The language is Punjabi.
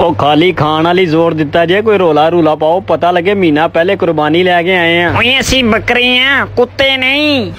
ਉਹ ਖਾਲੀ ਖਾਣ ਵਾਲੀ ਜ਼ੋਰ ਦਿੱਤਾ ਜੇ ਕੋਈ ਰੋਲਾ ਰੂਲਾ ਪਾਓ ਪਤਾ ਲੱਗੇ ਮਹੀਨਾ ਪਹਿਲੇ ਕੁਰਬਾਨੀ ਲੈ ਕੇ ਆਏ ਆ। ਓਏ ਅਸੀਂ ਬੱਕਰੇ ਆ ਕੁੱਤੇ ਨਹੀਂ।